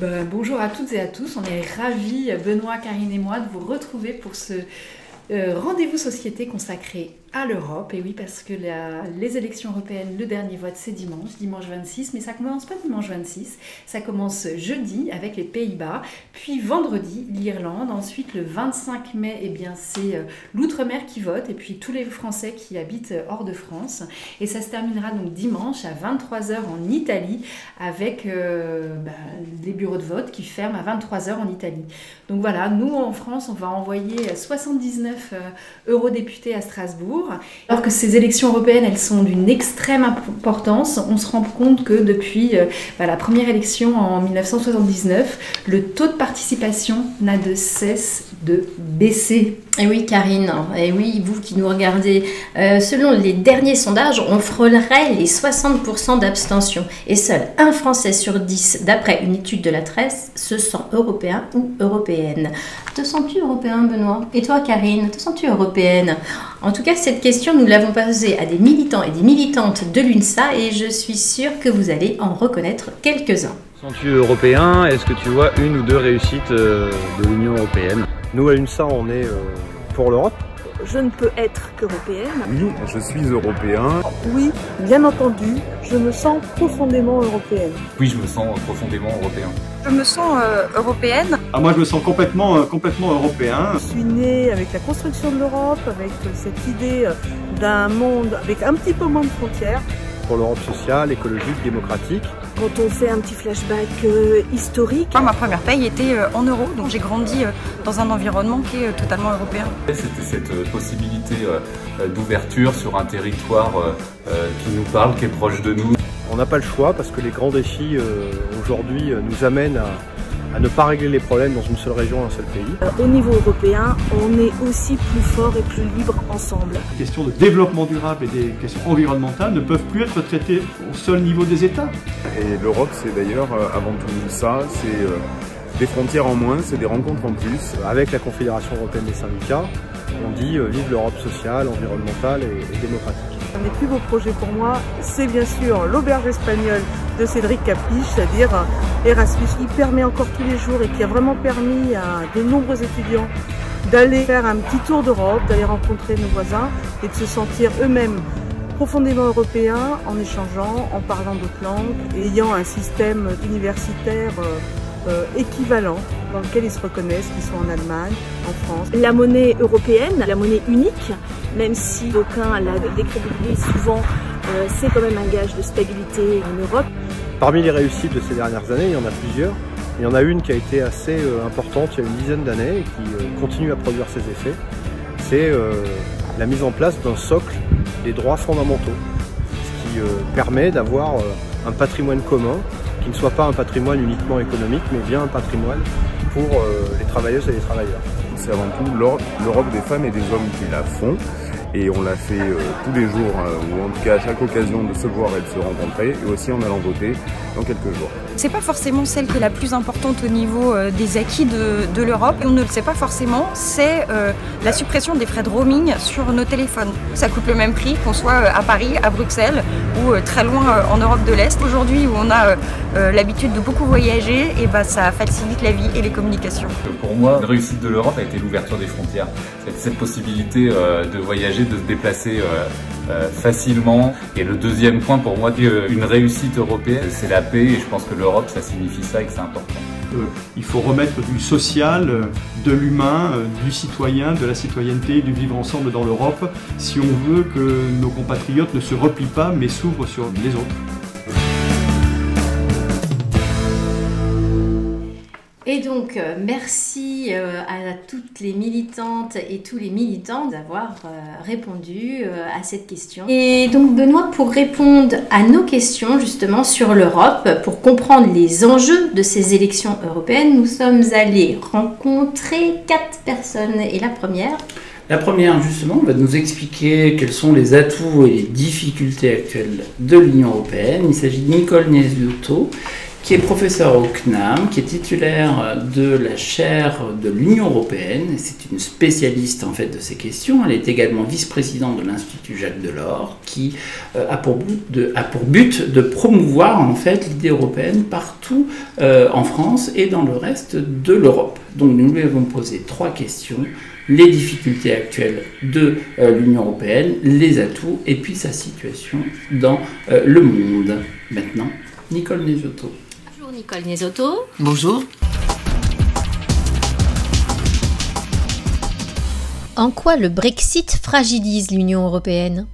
Ben, bonjour à toutes et à tous, on est ravis, Benoît, Karine et moi, de vous retrouver pour ce euh, rendez-vous société consacré à l'Europe. Et oui, parce que les élections européennes, le dernier vote, c'est dimanche, dimanche 26. Mais ça commence pas dimanche 26, ça commence jeudi avec les Pays-Bas, puis vendredi, l'Irlande. Ensuite, le 25 mai, eh bien, c'est euh, l'outre-mer qui vote, et puis tous les Français qui habitent euh, hors de France. Et ça se terminera donc dimanche à 23h en Italie, avec euh, bah, les bureaux de vote qui ferment à 23h en Italie. Donc voilà, nous en France, on va envoyer 79 eurodéputés à Strasbourg alors que ces élections européennes, elles sont d'une extrême importance, on se rend compte que depuis euh, bah, la première élection en 1979, le taux de participation n'a de cesse de baisser. Et oui, Karine, et oui, vous qui nous regardez, euh, selon les derniers sondages, on frôlerait les 60% d'abstention. Et seul un Français sur 10, d'après une étude de la Tresse, se sent européen ou européenne. Te sens-tu européen, Benoît? Et toi, Karine, te sens-tu européenne? En tout cas, cette question, nous l'avons posée à des militants et des militantes de l'UNSA et je suis sûre que vous allez en reconnaître quelques-uns. Sens-tu européen Est-ce que tu vois une ou deux réussites euh, de l'Union européenne? Nous, à UNSA, on est euh, pour l'Europe. Je ne peux être qu'européenne. Oui, je suis européen. Oui, bien entendu, je me sens profondément européenne. Oui, je me sens profondément européen. Je me sens euh, européenne. Ah, moi, je me sens complètement, euh, complètement européen. Je suis née avec la construction de l'Europe, avec cette idée d'un monde avec un petit peu moins de frontières. Pour l'Europe sociale, écologique, démocratique quand on fait un petit flashback euh, historique. Moi, ma première paye était euh, en euros, donc j'ai grandi euh, dans un environnement qui est totalement européen. C'était cette possibilité d'ouverture sur un territoire qui nous parle, qui est proche de nous. On n'a pas le choix parce que les grands défis aujourd'hui nous amènent à à ne pas régler les problèmes dans une seule région, un seul pays. Euh, au niveau européen, on est aussi plus fort et plus libre ensemble. Les questions de développement durable et des questions environnementales ne peuvent plus être traitées au seul niveau des États. Et l'Europe, c'est d'ailleurs euh, avant tout ça, c'est euh, des frontières en moins, c'est des rencontres en plus. Avec la Confédération européenne des syndicats, on dit vive l'Europe sociale, environnementale et, démocratique. Un des plus beaux projets pour moi, c'est bien sûr l'auberge espagnole de Cédric Capiche, c'est-à-dire Erasmus, qui permet encore tous les jours et qui a vraiment permis à de nombreux étudiants d'aller faire un petit tour d'Europe, d'aller rencontrer nos voisins et de se sentir eux-mêmes profondément européens en échangeant, en parlant d'autres langues, ayant un système universitaire euh, euh, équivalent dans lequel ils se reconnaissent, qu'ils soient en Allemagne, en France. La monnaie européenne, la monnaie unique, même si d'aucuns la décrédibilisent souvent, euh, c'est quand même un gage de stabilité en Europe. Parmi les réussites de ces dernières années, il y en a plusieurs. Il y en a une qui a été assez euh, importante il y a une dizaine d'années et qui continue à produire ses effets. C'est la mise en place d'un socle des droits fondamentaux, ce qui permet d'avoir un patrimoine commun qui ne soit pas un patrimoine uniquement économique, mais bien un patrimoine pour euh, les travailleuses et les travailleurs. C'est avant tout l'Europe des femmes et des hommes qui la font et on l'a fait euh, tous les jours, euh, ou en tout cas à chaque occasion de se voir et de se rencontrer, et aussi en allant voter dans quelques jours. C'est pas forcément celle qui est la plus importante au niveau euh, des acquis de, de l'Europe, on ne le sait pas forcément, c'est la suppression des frais de roaming sur nos téléphones. Ça coûte le même prix qu'on soit à Paris, à Bruxelles ou très loin en Europe de l'Est. Aujourd'hui où on a l'habitude de beaucoup voyager, et bah, ça facilite la vie et les communications. Pour moi, la réussite de l'Europe a été l'ouverture des frontières. Cette possibilité de voyager de se déplacer euh, euh, facilement. Et le deuxième point pour moi, euh, une réussite européenne, c'est la paix et je pense que l'Europe, ça signifie ça et que c'est important. Il faut remettre du social, de l'humain, du citoyen, de la citoyenneté, du vivre ensemble dans l'Europe, si on veut que nos compatriotes ne se replient pas mais s'ouvrent sur les autres. Et donc, euh, merci euh, à toutes les militantes et tous les militants d'avoir euh, répondu à cette question. Et donc, Benoît, pour répondre à nos questions justement sur l'Europe, pour comprendre les enjeux de ces élections européennes, nous sommes allés rencontrer quatre personnes. Et la première? La première, justement, va nous expliquer quels sont les atouts et les difficultés actuelles de l'Union européenne. Il s'agit de Nicole Niesbiotto, qui est professeur au CNAM, qui est titulaire de la chaire de l'Union européenne. C'est une spécialiste en fait de ces questions. Elle est également vice-présidente de l'Institut Jacques Delors, qui euh, a, pour but de, promouvoir en fait l'idée européenne partout euh, en France et dans le reste de l'Europe. Donc nous lui avons posé trois questions les difficultés actuelles de euh, l'Union européenne, les atouts et puis sa situation dans le monde. Maintenant, Nicole Nesotto. Bonjour Nicole Nesotto. Bonjour. En quoi le Brexit fragilise l'Union européenne?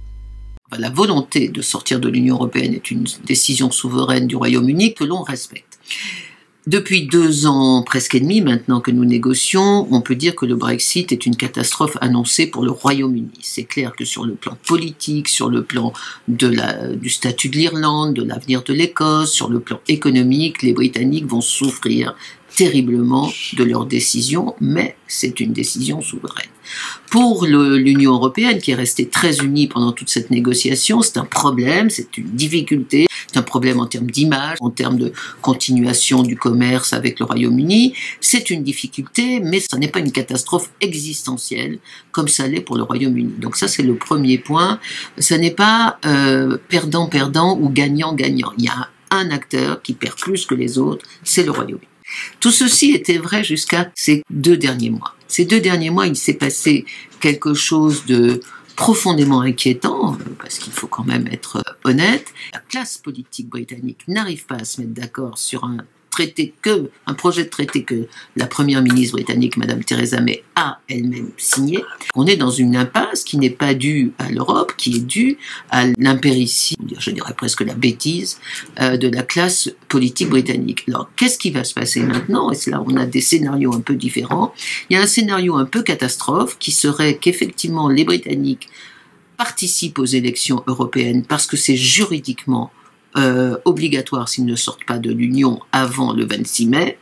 La volonté de sortir de l'Union européenne est une décision souveraine du Royaume-Uni que l'on respecte. Depuis deux ans, presque et demi maintenant que nous négocions, on peut dire que le Brexit est une catastrophe annoncée pour le Royaume-Uni. C'est clair que sur le plan politique, sur le plan du statut de l'Irlande, de l'avenir de l'Écosse, sur le plan économique, les Britanniques vont souffrir terriblement de leur décision, mais c'est une décision souveraine. Pour l'Union européenne, qui est restée très unie pendant toute cette négociation, c'est un problème, c'est une difficulté, c'est un problème en termes d'image, en termes de continuation du commerce avec le Royaume-Uni. C'est une difficulté, mais ce n'est pas une catastrophe existentielle comme ça l'est pour le Royaume-Uni. Donc ça, c'est le premier point. Ce n'est pas perdant-perdant euh, ou gagnant-gagnant. Il y a un acteur qui perd plus que les autres, c'est le Royaume-Uni. Tout ceci était vrai jusqu'à ces deux derniers mois. Ces deux derniers mois, il s'est passé quelque chose de profondément inquiétant, parce qu'il faut quand même être honnête. La classe politique britannique n'arrive pas à se mettre d'accord sur un traité que, un projet de traité que la première ministre britannique, Madame Theresa May, a elle-même signé. On est dans une impasse qui n'est pas due à l'Europe, qui est due à l'impéritie, je dirais presque la bêtise, euh, de la classe politique britannique. Alors, qu'est-ce qui va se passer maintenant? Et là on a des scénarios un peu différents. Il y a un scénario un peu catastrophe qui serait qu'effectivement les Britanniques participent aux élections européennes parce que c'est juridiquement euh, obligatoire s'ils ne sortent pas de l'Union avant le 26 mai.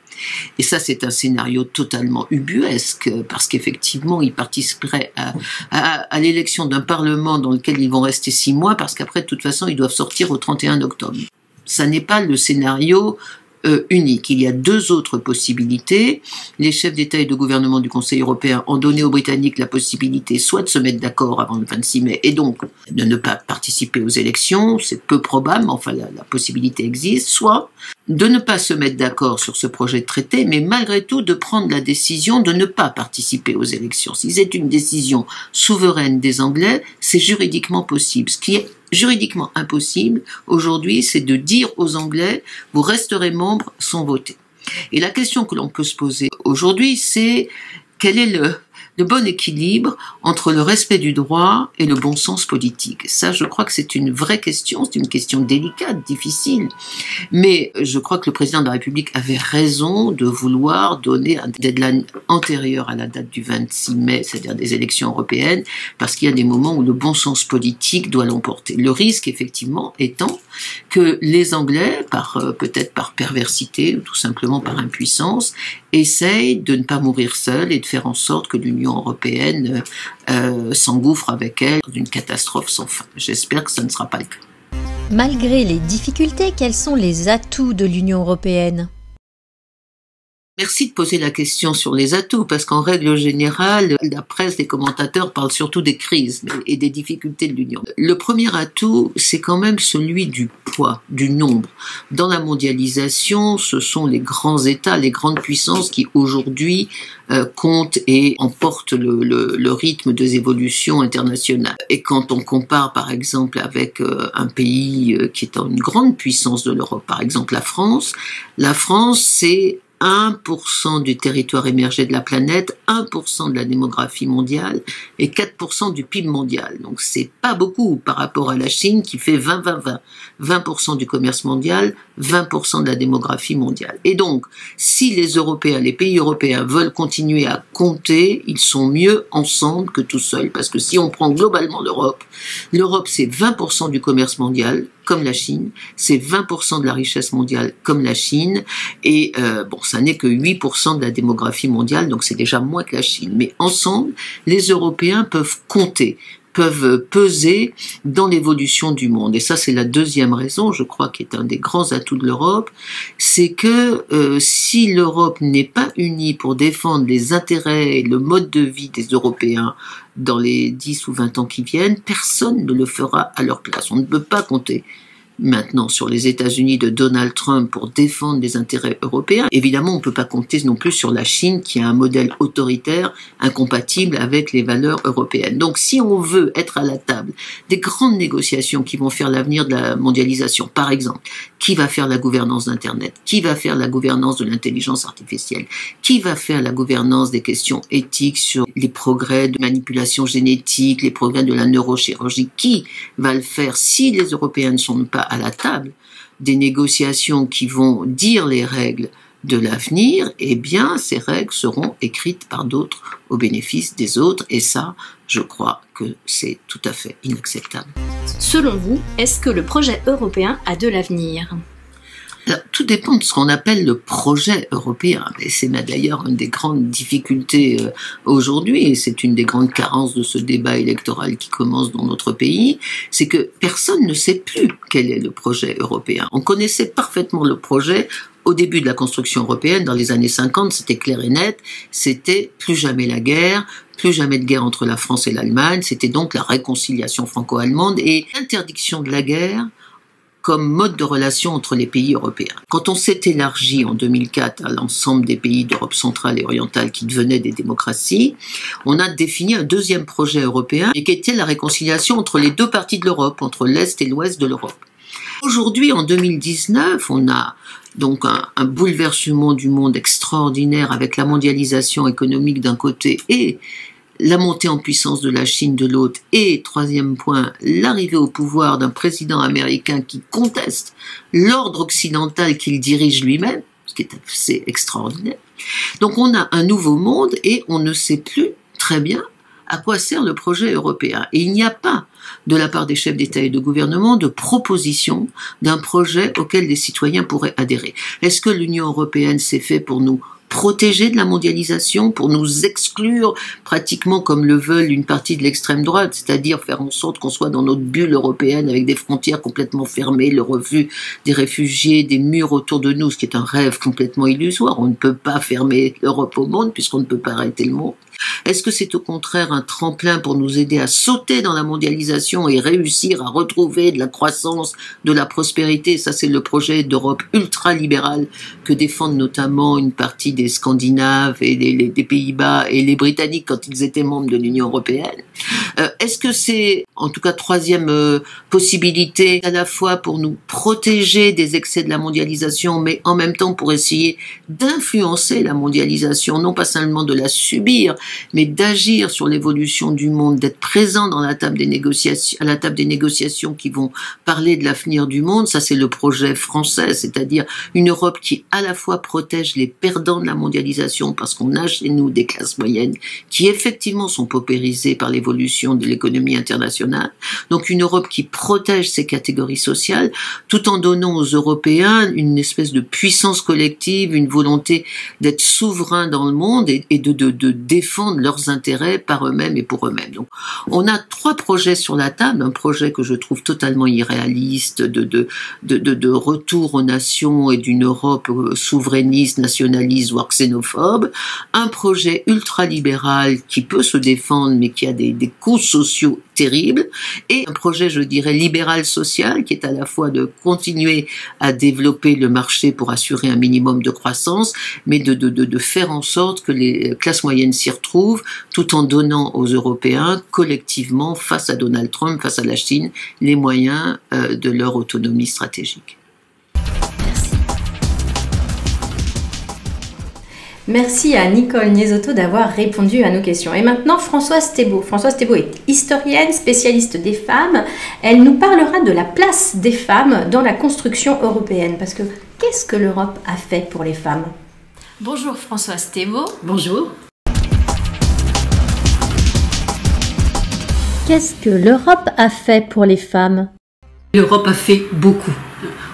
Et ça, c'est un scénario totalement ubuesque, parce qu'effectivement, ils participeraient à, à l'élection d'un Parlement dans lequel ils vont rester six mois, parce qu'après, de toute façon, ils doivent sortir au 31 octobre. Ça n'est pas le scénario euh, unique. Il y a deux autres possibilités. Les chefs d'État et de gouvernement du Conseil européen ont donné aux Britanniques la possibilité soit de se mettre d'accord avant le 26 mai et donc de ne pas participer aux élections, c'est peu probable, mais enfin la, la possibilité existe, soit de ne pas se mettre d'accord sur ce projet de traité, mais malgré tout de prendre la décision de ne pas participer aux élections. Si c'est une décision souveraine des Anglais, c'est juridiquement possible. Ce qui est juridiquement impossible aujourd'hui, c'est de dire aux Anglais, vous resterez membres sans voter. Et la question que l'on peut se poser aujourd'hui, c'est quel est le, de bon équilibre entre le respect du droit et le bon sens politique. Ça, je crois que c'est une vraie question, c'est une question délicate, difficile, mais je crois que le président de la République avait raison de vouloir donner un deadline antérieur à la date du 26 mai, c'est-à-dire des élections européennes, parce qu'il y a des moments où le bon sens politique doit l'emporter. Le risque, effectivement, étant que les Anglais, par euh, peut-être par perversité ou tout simplement par impuissance, essayent de ne pas mourir seuls et de faire en sorte que l'Union européenne euh, s'engouffre avec elle dans une catastrophe sans fin. J'espère que ça ne sera pas le cas. Malgré les difficultés, quels sont les atouts de l'Union européenne? Merci de poser la question sur les atouts, parce qu'en règle générale, la presse, les commentateurs parlent surtout des crises et des difficultés de l'Union. Le premier atout, c'est quand même celui du poids, du nombre. Dans la mondialisation, ce sont les grands États, les grandes puissances qui aujourd'hui euh, comptent et emportent le, rythme des évolutions internationales. Et quand on compare par exemple avec euh, un pays euh, qui est une grande puissance de l'Europe, par exemple la France, la France c'est 1% du territoire émergé de la planète, 1% de la démographie mondiale et 4% du PIB mondial. Donc c'est pas beaucoup par rapport à la Chine qui fait 20-20-20. 20%, du commerce mondial, 20% de la démographie mondiale. Et donc, si les Européens, les pays européens veulent continuer à compter, ils sont mieux ensemble que tout seuls. Parce que si on prend globalement l'Europe, l'Europe c'est 20% du commerce mondial, comme la Chine, c'est 20% de la richesse mondiale comme la Chine, et euh, bon, ça n'est que 8% de la démographie mondiale, donc c'est déjà moins que la Chine. Mais ensemble, les Européens peuvent compter peuvent peser dans l'évolution du monde. Et ça, c'est la deuxième raison, je crois, qui est un des grands atouts de l'Europe, c'est que euh, si l'Europe n'est pas unie pour défendre les intérêts et le mode de vie des Européens dans les 10 ou 20 ans qui viennent, personne ne le fera à leur place. On ne peut pas compter maintenant sur les États-Unis de Donald Trump pour défendre les intérêts européens. Évidemment, on ne peut pas compter non plus sur la Chine qui a un modèle autoritaire incompatible avec les valeurs européennes. Donc si on veut être à la table des grandes négociations qui vont faire l'avenir de la mondialisation, par exemple, qui va faire la gouvernance d'Internet, qui va faire la gouvernance de l'intelligence artificielle, qui va faire la gouvernance des questions éthiques sur les progrès de manipulation génétique, les progrès de la neurochirurgie, qui va le faire si les Européens ne sont pas à la table. Des négociations qui vont dire les règles de l'avenir, eh bien, ces règles seront écrites par d'autres au bénéfice des autres, et ça, je crois que c'est tout à fait inacceptable. Selon vous, est-ce que le projet européen a de l'avenir? Tout dépend de ce qu'on appelle le projet européen. Et c'est d'ailleurs une des grandes difficultés euh, aujourd'hui, et c'est une des grandes carences de ce débat électoral qui commence dans notre pays, c'est que personne ne sait plus quel est le projet européen. On connaissait parfaitement le projet au début de la construction européenne, dans les années 50, c'était clair et net, c'était plus jamais la guerre, plus jamais de guerre entre la France et l'Allemagne, c'était donc la réconciliation franco-allemande et l'interdiction de la guerre comme mode de relation entre les pays européens. Quand on s'est élargi en 2004 à l'ensemble des pays d'Europe centrale et orientale qui devenaient des démocraties, on a défini un deuxième projet européen et qui était la réconciliation entre les deux parties de l'Europe, entre l'Est et l'Ouest de l'Europe. Aujourd'hui, en 2019, on a donc un, un, bouleversement du monde extraordinaire avec la mondialisation économique d'un côté et la montée en puissance de la Chine de l'autre et, troisième point, l'arrivée au pouvoir d'un président américain qui conteste l'ordre occidental qu'il dirige lui-même, ce qui est assez extraordinaire. Donc on a un nouveau monde et on ne sait plus très bien à quoi sert le projet européen. Et il n'y a pas, de la part des chefs d'État et de gouvernement, de proposition d'un projet auquel les citoyens pourraient adhérer. Est-ce que l'Union européenne s'est fait pour nous protéger de la mondialisation, pour nous exclure pratiquement comme le veulent une partie de l'extrême droite, c'est-à-dire faire en sorte qu'on soit dans notre bulle européenne avec des frontières complètement fermées, le refus des réfugiés, des murs autour de nous, ce qui est un rêve complètement illusoire. On ne peut pas fermer l'Europe au monde puisqu'on ne peut pas arrêter le monde. Est-ce que c'est au contraire un tremplin pour nous aider à sauter dans la mondialisation et réussir à retrouver de la croissance, de la prospérité? Ça, c'est le projet d'Europe ultra-libérale que défendent notamment une partie des Scandinaves et des, Pays-Bas et les Britanniques quand ils étaient membres de l'Union européenne. Euh, est-ce que c'est, en tout cas, troisième euh, possibilité, à la fois pour nous protéger des excès de la mondialisation, mais en même temps pour essayer d'influencer la mondialisation, non pas seulement de la subir, mais d'agir sur l'évolution du monde, d'être présent dans la table des négociations, à la table des négociations qui vont parler de l'avenir du monde. Ça, c'est le projet français, c'est-à-dire une Europe qui à la fois protège les perdants de la mondialisation parce qu'on a chez nous des classes moyennes qui effectivement sont paupérisées par l'évolution de l'économie internationale. Donc une Europe qui protège ces catégories sociales tout en donnant aux Européens une espèce de puissance collective, une volonté d'être souverain dans le monde et, de, de, de défendre leurs intérêts par eux-mêmes et pour eux-mêmes. Donc, on a trois projets sur la table. Un projet que je trouve totalement irréaliste de, de, de, de, retour aux nations et d'une Europe euh, souverainiste, nationaliste, voire xénophobe. Un projet ultralibéral qui peut se défendre mais qui a des, des coûts sociaux terribles. Et un projet, je dirais, libéral-social qui est à la fois de continuer à développer le marché pour assurer un minimum de croissance, mais de, de, de, de faire en sorte que les classes moyennes s'y retrouvent tout en donnant aux Européens collectivement, face à Donald Trump, face à la Chine, les moyens euh, de leur autonomie stratégique. Merci à Nicole Niesotto d'avoir répondu à nos questions. Et maintenant, Françoise Thébault. Françoise Thébault est historienne, spécialiste des femmes. Elle nous parlera de la place des femmes dans la construction européenne. Parce que qu'est-ce que l'Europe a fait pour les femmes? Bonjour Françoise Thébault. Bonjour. Qu'est-ce que l'Europe a fait pour les femmes? L'Europe a fait beaucoup.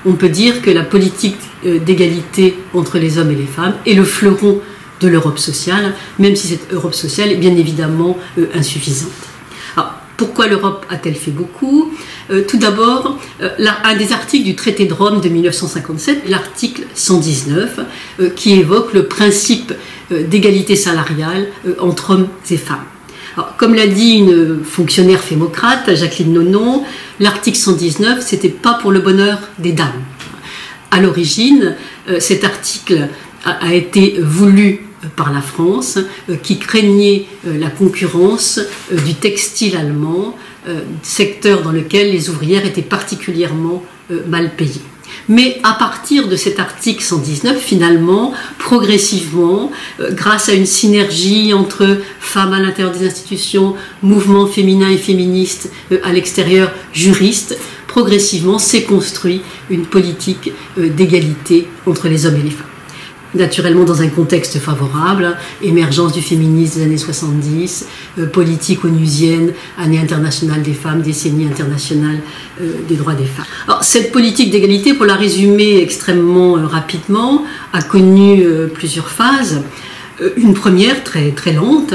On peut dire que la politique d'égalité entre les hommes et les femmes est le fleuron de l'Europe sociale, même si cette Europe sociale est bien évidemment euh, insuffisante pourquoi l'Europe a-t-elle fait beaucoup? Tout d'abord, un des articles du traité de Rome de 1957, l'article 119, qui évoque le principe d'égalité salariale entre hommes et femmes. comme l'a dit une fonctionnaire fémocrate, Jacqueline Nonon, l'article 119, c'était pas pour le bonheur des dames. À l'origine, cet article a, été voulu par la France, euh, qui craignait euh, la concurrence euh, du textile allemand, secteur dans lequel les ouvrières étaient particulièrement mal payées. Mais à partir de cet article 119, finalement, progressivement, grâce à une synergie entre femmes à l'intérieur des institutions, mouvements féminins et féministes à l'extérieur, juristes, progressivement s'est construit une politique d'égalité entre les hommes et les femmes naturellement dans un contexte favorable, émergence du féminisme des années 70, euh, politique onusienne, année internationale des femmes, décennie internationale euh, des droits des femmes. Alors, cette politique d'égalité, pour la résumer extrêmement euh, rapidement, a connu plusieurs phases. une première très, lente,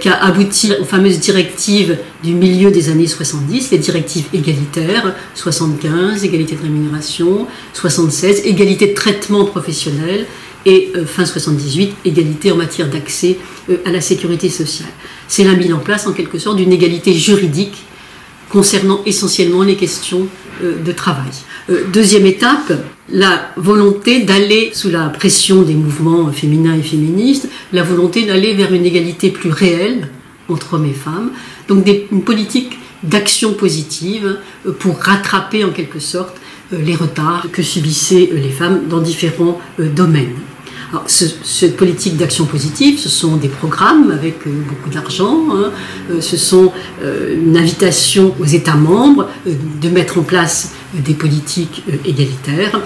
qui a abouti aux fameuses directives du milieu des années 70, les directives égalitaires, 75, égalité de rémunération, 76, égalité de traitement professionnel, et euh, fin 78, égalité en matière d'accès euh, à la sécurité sociale. C'est la mise en place en quelque sorte d'une égalité juridique concernant essentiellement les questions euh, de travail. Deuxième étape, la volonté d'aller, sous la pression des mouvements féminins et féministes, la volonté d'aller vers une égalité plus réelle entre hommes et femmes, donc une politique d'action positive pour rattraper en quelque sorte les retards que subissaient les femmes dans différents domaines cette politique d'action positive, ce sont des programmes avec euh, beaucoup d'argent, hein. euh, ce sont euh, une invitation aux États membres de mettre en place des politiques égalitaires.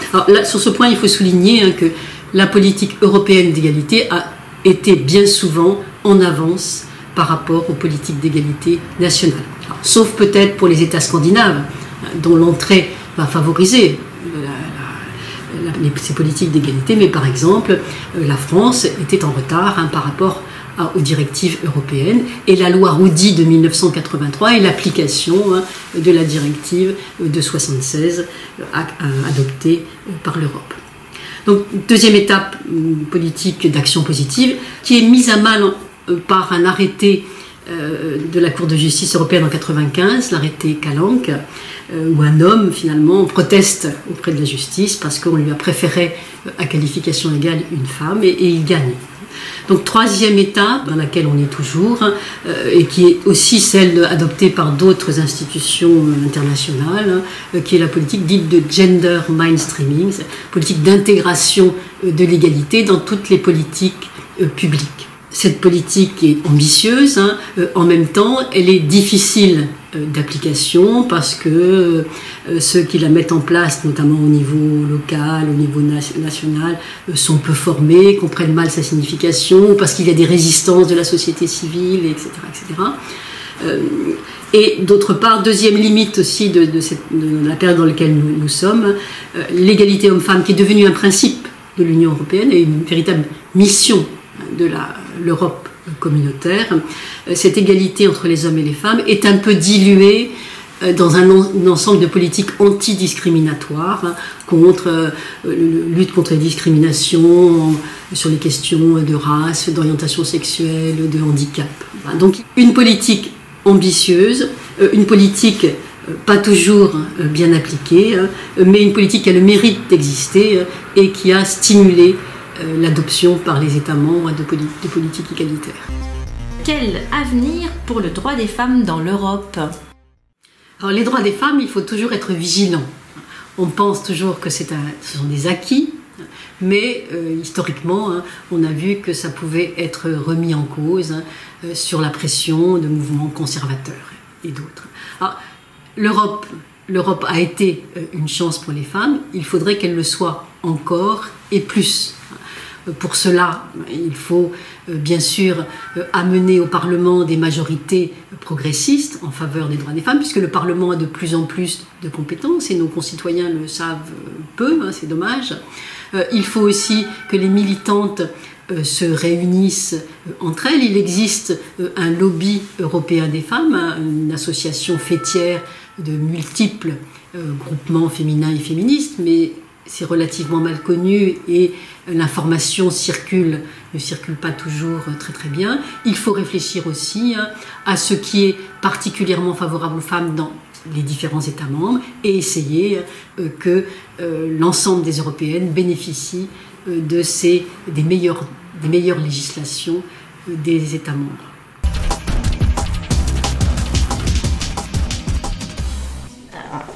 sur ce point, il faut souligner hein, que la politique européenne d'égalité a été bien souvent en avance par rapport aux politiques d'égalité nationales. sauf peut-être pour les États scandinaves, hein, dont l'entrée va favoriser ces politiques d'égalité, mais par exemple, euh, la France était en retard hein, par rapport aux directives européennes et la loi Roudy de 1983 et l'application hein, de la directive de 76 euh, adoptée euh, par l'Europe. Donc, deuxième étape politique d'action positive qui est mise à mal par un arrêté de la Cour de justice européenne en 95, l'arrêté Calanque, euh, où un homme finalement proteste auprès de la justice parce qu'on lui a préféré euh, à qualification égale une femme et, il gagne. Donc troisième étape dans laquelle on est toujours euh, et qui est aussi celle adoptée par d'autres institutions internationales, qui est la politique dite de gender mainstreaming, politique d'intégration de l'égalité dans toutes les politiques publiques. Cette politique est ambitieuse, hein, en même temps elle est difficile euh, d'application parce que euh, ceux qui la mettent en place, notamment au niveau local, au niveau national, euh, sont peu formés, comprennent mal sa signification, parce qu'il y a des résistances de la société civile, etc. etc. Et d'autre part, deuxième limite aussi de, la période dans laquelle nous sommes, l'égalité homme-femme qui est devenue un principe de l'Union européenne et une véritable mission de l'Europe communautaire, euh, cette égalité entre les hommes et les femmes est un peu diluée euh, dans un, ensemble de politiques antidiscriminatoires hein, contre euh, lutte contre les discriminations sur les questions de race, d'orientation sexuelle, de handicap. Donc une politique ambitieuse, une politique pas toujours bien appliquée, hein, mais une politique qui a le mérite d'exister et qui a stimulé euh, l'adoption par les États membres de, de politiques égalitaires. Quel avenir pour le droit des femmes dans l'Europe? Alors les droits des femmes, il faut toujours être vigilant. On pense toujours que c'est ce sont des acquis, mais euh, historiquement, hein, on a vu que ça pouvait être remis en cause hein, euh, sur la pression de mouvements conservateurs et d'autres. L'Europe, l'Europe a été une chance pour les femmes, il faudrait qu'elle le soit encore et plus. Pour cela, il faut euh, bien sûr euh, amener au Parlement des majorités progressistes en faveur des droits des femmes, puisque le Parlement a de plus en plus de compétences et nos concitoyens le savent peu, hein, c'est dommage. Euh, il faut aussi que les militantes se réunissent entre elles. Il existe un lobby européen des femmes, hein, une association fêtière de multiples groupements féminins et féministes, mais c'est relativement mal connu et l'information circule, ne circule pas toujours très très bien. Il faut réfléchir aussi hein, à ce qui est particulièrement favorable aux femmes dans les différents États membres et essayer euh, que euh, l'ensemble des Européennes bénéficient euh, de ces, des, meilleures, des meilleures législations des États membres.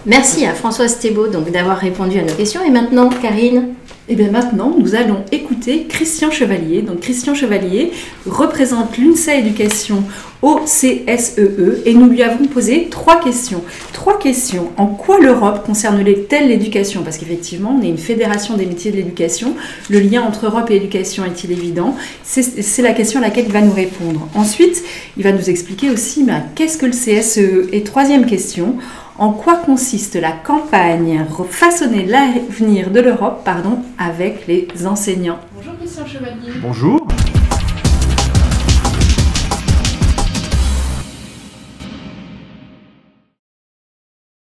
Merci à Françoise Thébault donc d'avoir répondu à nos questions. Et maintenant, Karine et eh bien maintenant, nous allons écouter Christian Chevalier. Donc Christian Chevalier représente l'UNSA Éducation au CSEE e et nous lui avons posé trois questions. Trois questions. En quoi l'Europe concerne-t-elle l'éducation? Parce qu'effectivement, on est une fédération des métiers de l'éducation. Le lien entre Europe et éducation est-il évident? C'est la question à laquelle il va nous répondre. Ensuite, il va nous expliquer aussi ben, qu'est-ce que le CSEE e? Et troisième question, en quoi consiste la campagne Façonner l'avenir de l'Europe pardon, avec les enseignants Bonjour Christian Chevalier. Bonjour.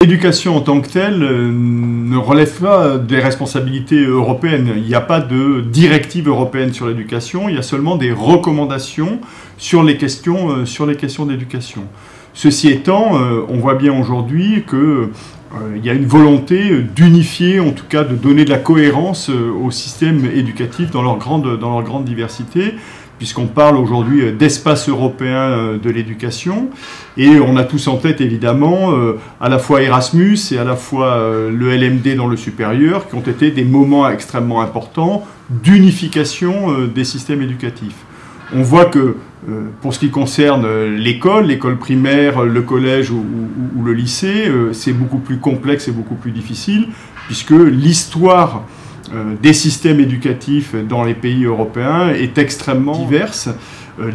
L'éducation en tant que telle euh, ne relève pas des responsabilités européennes. Il n'y a pas de directive européenne sur l'éducation, il y a seulement des recommandations sur les questions, euh, sur les questions d'éducation. Ceci étant, euh, on voit bien aujourd'hui qu'il euh, y a une volonté d'unifier, en tout cas de donner de la cohérence euh, au système éducatif dans leur grande, dans leur grande diversité, puisqu'on parle aujourd'hui d'espace européen de l'éducation, et on a tous en tête évidemment à la fois Erasmus et à la fois le LMD dans le supérieur, qui ont été des moments extrêmement importants d'unification des systèmes éducatifs. On voit que pour ce qui concerne euh, l'école, l'école primaire, le collège ou, le lycée, euh, c'est beaucoup plus complexe et beaucoup plus difficile, puisque l'histoire des systèmes éducatifs dans les pays européens est extrêmement diverse.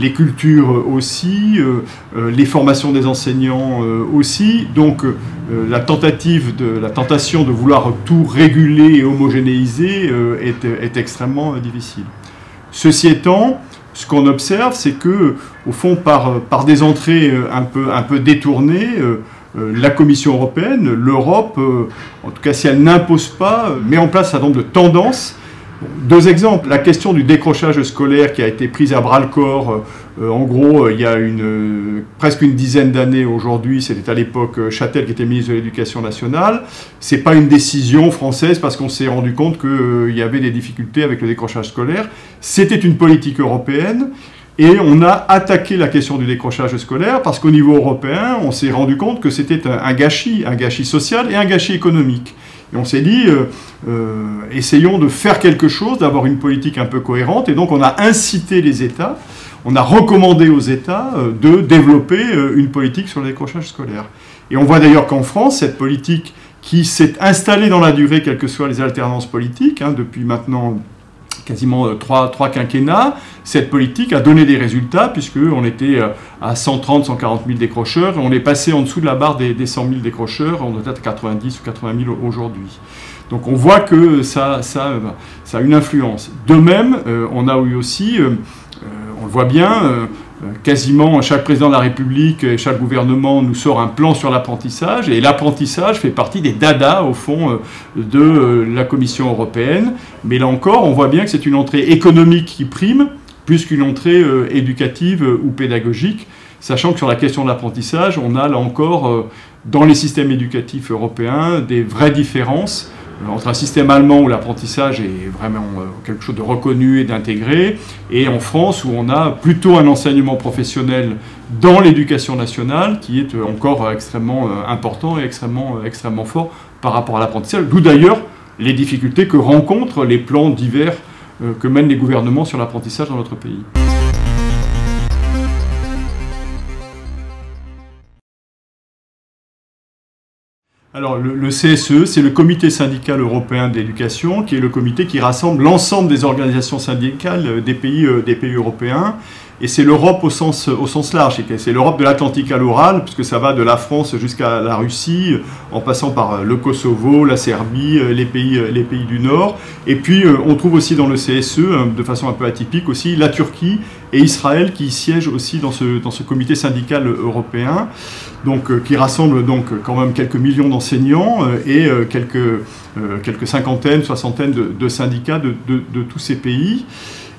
Les cultures aussi, les formations des enseignants aussi. Donc la tentative de la tentation de vouloir tout réguler et homogénéiser est, est extrêmement difficile. Ceci étant, ce qu'on observe, c'est que, au fond, par, des entrées euh, un peu, un peu détournées, euh, euh, la Commission européenne, l'Europe, en tout cas si elle n'impose pas, met en place un nombre de tendances deux exemples. La question du décrochage scolaire qui a été prise à bras le corps. Euh, en gros, euh, il y a euh, presque une dizaine d'années aujourd'hui, c'était à l'époque Châtel qui était ministre de l'Éducation nationale. C'est pas une décision française parce qu'on s'est rendu compte qu'il y avait des difficultés avec le décrochage scolaire. C'était une politique européenne. Et on a attaqué la question du décrochage scolaire parce qu'au niveau européen, on s'est rendu compte que c'était un gâchis, un gâchis social et un gâchis économique. Et on s'est dit, euh, euh, essayons de faire quelque chose, d'avoir une politique un peu cohérente. Et donc on a incité les États, on a recommandé aux États euh, de développer une politique sur le décrochage scolaire. Et on voit d'ailleurs qu'en France, cette politique qui s'est installée dans la durée, quelles que soient les alternances politiques, hein, depuis maintenant quasiment euh, trois, trois quinquennats, cette politique a donné des résultats, puisqu'on était euh, à 130, 140 000 décrocheurs, et on est passé en dessous de la barre des, 100 000 décrocheurs, on doit être à 90 ou 80 000 aujourd'hui. Donc on voit que ça, ça, ça a une influence. De même, euh, on a eu aussi, on le voit bien, euh, quasiment chaque président de la République et chaque gouvernement nous sort un plan sur l'apprentissage, et l'apprentissage fait partie des dadas, au fond, euh, de euh, la Commission européenne. Mais là encore, on voit bien que c'est une entrée économique qui prime, plus qu'une entrée éducative ou pédagogique, sachant que sur la question de l'apprentissage, on a là encore, dans les systèmes éducatifs européens, des vraies différences euh, entre un système allemand où l'apprentissage est vraiment euh, quelque chose de reconnu et d'intégré, et en France où on a plutôt un enseignement professionnel dans l'éducation nationale qui est euh, encore extrêmement important et extrêmement fort par rapport à l'apprentissage, d'où d'ailleurs les difficultés que rencontrent les plans divers que mènent les gouvernements sur l'apprentissage dans notre pays. Alors le, CSE, c'est le Comité syndical européen de l'éducation, qui est le comité qui rassemble l'ensemble des organisations syndicales des pays, des pays européens. Et c'est l'Europe au sens, au sens large, c'est l'Europe de l'Atlantique à l'oral, puisque ça va de la France jusqu'à la Russie, en passant par le Kosovo, la Serbie, les pays, les pays du Nord. Et puis on trouve aussi dans le CSE, de façon un peu atypique aussi, la Turquie et Israël qui siègent aussi dans ce, dans ce comité syndical européen, donc, qui rassemble donc quand même quelques millions d'enseignants et quelques, quelques cinquantaines, soixantaines de, syndicats de, de tous ces pays.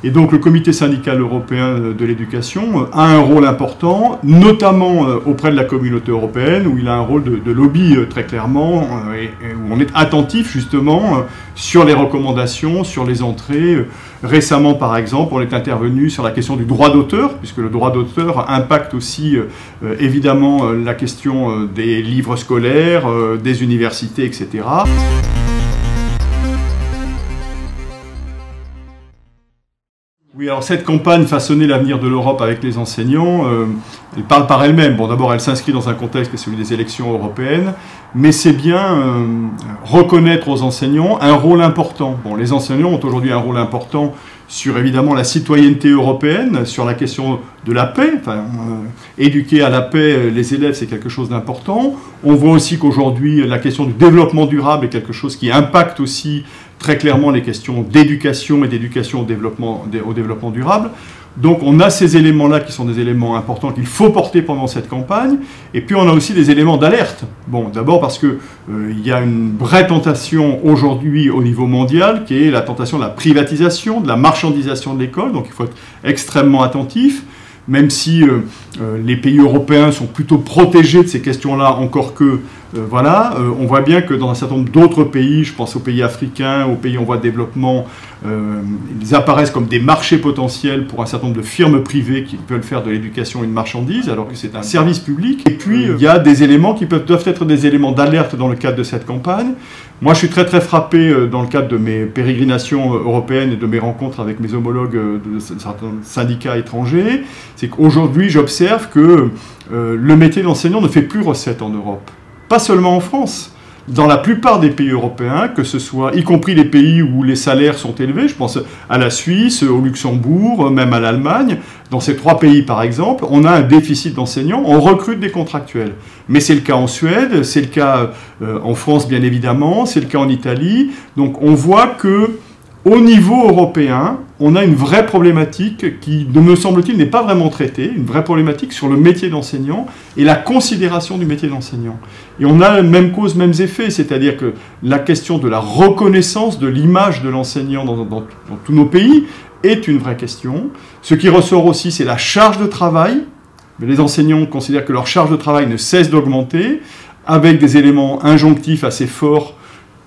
Et donc le comité syndical européen de l'éducation a un rôle important, notamment auprès de la communauté européenne, où il a un rôle de, lobby très clairement, et, et, où on est attentif justement sur les recommandations, sur les entrées. Récemment, par exemple, on est intervenu sur la question du droit d'auteur, puisque le droit d'auteur impacte aussi euh, évidemment la question des livres scolaires, euh, des universités, etc. Oui, alors cette campagne Façonner l'avenir de l'Europe avec les enseignants, euh, elle parle par elle-même. Bon, d'abord, elle s'inscrit dans un contexte qui est celui des élections européennes, mais c'est bien euh, reconnaître aux enseignants un rôle important. Bon, les enseignants ont aujourd'hui un rôle important sur évidemment la citoyenneté européenne, sur la question de la paix. Enfin, euh, éduquer à la paix les élèves, c'est quelque chose d'important. On voit aussi qu'aujourd'hui, la question du développement durable est quelque chose qui impacte aussi très clairement les questions d'éducation et d'éducation au développement, durable. Donc on a ces éléments-là qui sont des éléments importants qu'il faut porter pendant cette campagne. Et puis on a aussi des éléments d'alerte. Bon, d'abord parce qu'il euh, y a une vraie tentation aujourd'hui au niveau mondial qui est la tentation de la privatisation, de la marchandisation de l'école. Donc il faut être extrêmement attentif même si euh, euh, les pays européens sont plutôt protégés de ces questions-là, encore que, euh, voilà, euh, on voit bien que dans un certain nombre d'autres pays, je pense aux pays africains, aux pays en voie de développement, euh, ils apparaissent comme des marchés potentiels pour un certain nombre de firmes privées qui veulent faire de l'éducation une marchandise, alors que c'est un service public. Et puis, il y a des éléments qui peuvent, doivent être des éléments d'alerte dans le cadre de cette campagne. Moi, je suis très très frappé dans le cadre de mes pérégrinations européennes et de mes rencontres avec mes homologues de certains syndicats étrangers. C'est qu'aujourd'hui, j'observe que le métier d'enseignant ne fait plus recette en Europe. Pas seulement en France. Dans la plupart des pays européens, que ce soit, y compris les pays où les salaires sont élevés, je pense à la Suisse, au Luxembourg, même à l'Allemagne, dans ces trois pays par exemple, on a un déficit d'enseignants, on recrute des contractuels. Mais c'est le cas en Suède, c'est le cas euh, en France bien évidemment, c'est le cas en Italie. Donc on voit que au niveau européen, on a une vraie problématique qui, me semble-t-il, n'est pas vraiment traitée, une vraie problématique sur le métier d'enseignant et la considération du métier d'enseignant. Et on a même cause, mêmes effets, c'est-à-dire que la question de la reconnaissance de l'image de l'enseignant dans, dans, tous nos pays est une vraie question. Ce qui ressort aussi, c'est la charge de travail. Les enseignants considèrent que leur charge de travail ne cesse d'augmenter, avec des éléments injonctifs assez forts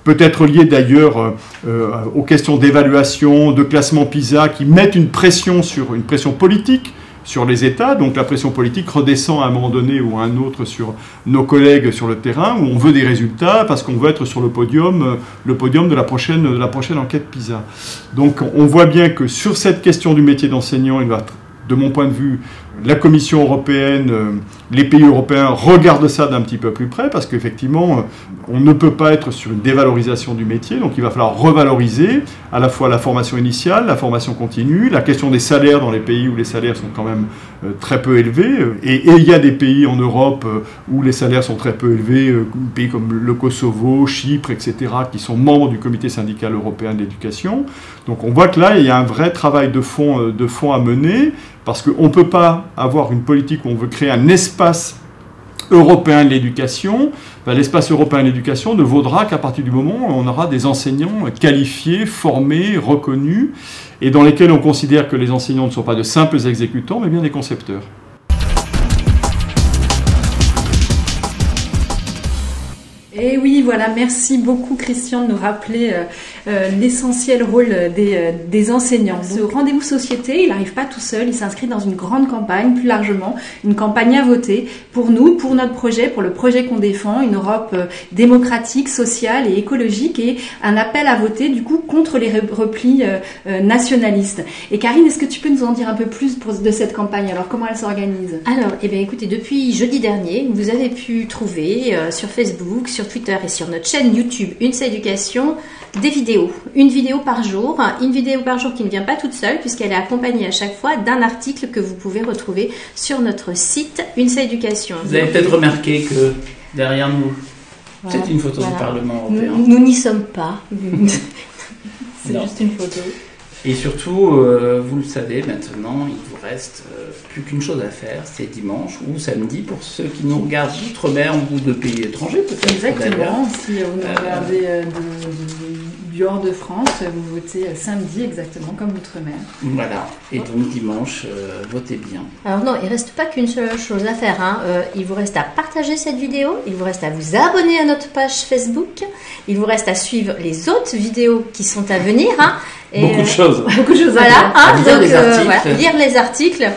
peut-être lié d'ailleurs euh, aux questions d'évaluation, de classement PISA, qui mettent une pression sur une pression politique sur les États. Donc la pression politique redescend à un moment donné ou à un autre sur nos collègues sur le terrain, où on veut des résultats parce qu'on veut être sur le podium, le podium de la prochaine, de la prochaine enquête PISA. Donc on voit bien que sur cette question du métier d'enseignant, de mon point de vue, la Commission européenne, les pays européens regardent ça d'un petit peu plus près parce qu'effectivement, on ne peut pas être sur une dévalorisation du métier, donc il va falloir revaloriser à la fois la formation initiale, la formation continue, la question des salaires dans les pays où les salaires sont quand même très peu élevés, et, il y a des pays en Europe où les salaires sont très peu élevés, pays comme le Kosovo, Chypre, etc., qui sont membres du comité syndical européen de l'éducation. Donc on voit que là, il y a un vrai travail de fond, fond à mener, parce qu'on ne peut pas avoir une politique où on veut créer un espace européen de l'éducation. Ben, L'espace européen de l'éducation ne vaudra qu'à partir du moment où on aura des enseignants qualifiés, formés, reconnus, et dans lesquels on considère que les enseignants ne sont pas de simples exécutants, mais bien des concepteurs. Et oui, voilà, merci beaucoup Christian de nous rappeler euh, euh, l'essentiel rôle des, euh, des enseignants. Ce rendez-vous société, il n'arrive pas tout seul, il s'inscrit dans une grande campagne, plus largement, une campagne à voter pour nous, pour notre projet, pour le projet qu'on défend, une Europe démocratique, sociale et écologique, et un appel à voter du coup contre les replis nationalistes. Et Karine, est-ce que tu peux nous en dire un peu plus pour, de cette campagne? Alors comment elle s'organise? Alors, eh bien écoutez, depuis jeudi dernier, vous avez pu trouver sur Facebook, sur sur Twitter et sur notre chaîne YouTube Une Éducation des vidéos. Une vidéo par jour. Une vidéo par jour qui ne vient pas toute seule puisqu'elle est accompagnée à chaque fois d'un article que vous pouvez retrouver sur notre site Une Éducation. Vous avez peut-être remarqué que derrière nous, Voilà. c'est une photo Voilà. du Parlement européen. Nous n'y sommes pas. C'est juste une photo. Et surtout, euh, vous le savez maintenant, il vous reste euh, plus qu'une chose à faire, c'est dimanche ou samedi pour ceux qui nous regardent d'outre-mer ou de pays étrangers peut-être. Exactement. Si vous nous Euh, regardez euh, de- de- du hors de France, vous votez euh, samedi exactement comme l'outre-mer. Voilà. Et donc dimanche, euh, votez bien. Alors non, il reste pas qu'une seule chose à faire. hein. Euh, il vous reste à partager cette vidéo, il vous reste à vous abonner à notre page Facebook, il vous reste à suivre les autres vidéos qui sont à venir. hein. Et, Beaucoup de euh, choses. Beaucoup de choses Voilà, hein, lire donc, les euh, voilà, lire les articles.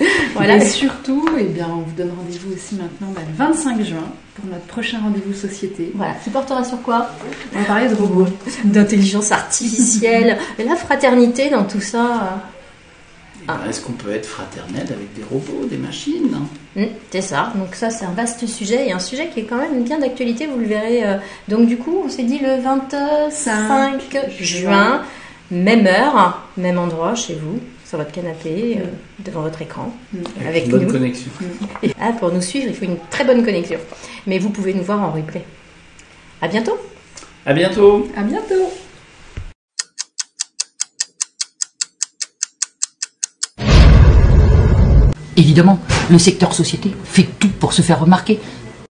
voilà. Et surtout, eh bien, on vous donne rendez-vous aussi maintenant bah, le 25 juin pour notre prochain rendez-vous société. Voilà, qui portera sur quoi? On va parler de robots. D'intelligence artificielle, et la fraternité dans tout ça. Eh ben, Est-ce qu'on peut être fraternel avec des robots, des machines? Mm, C'est ça, donc ça c'est un vaste sujet et un sujet qui est quand même bien d'actualité, vous le verrez. euh. Donc du coup, on s'est dit le 25 juin, même heure, même endroit chez vous, sur votre canapé, euh, devant votre écran, avec une bonne nous. connexion. Et, ah, pour nous suivre, il faut une très bonne connexion. Mais vous pouvez nous voir en replay. À bientôt À bientôt À bientôt Évidemment, le secteur société fait tout pour se faire remarquer.